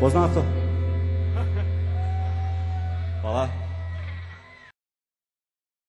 波斯纳托，好了。